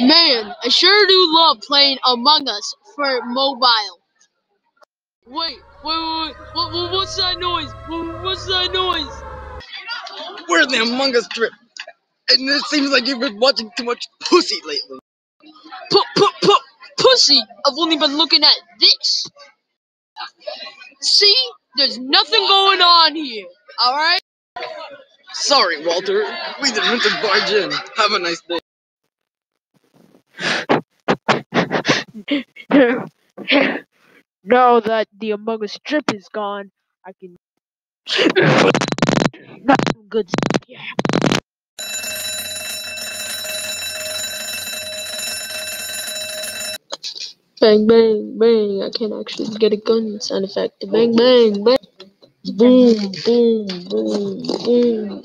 Man, I sure do love playing Among Us for mobile. Wait, wait, wait, wait. What, what, what's that noise? What, what's that noise? We're the Among Us drip, and it seems like you've been watching too much pussy lately. Put, put, put, pussy. I've only been looking at this. See, there's nothing going on here. All right. Sorry, Walter. We didn't mean to barge in. Have a nice day. now that the Among Us drip is gone, I can not some good stuff. Yeah. Bang, bang, bang. I can't actually get a gun sound effect. Bang, bang, bang. Boom, boom, boom, boom.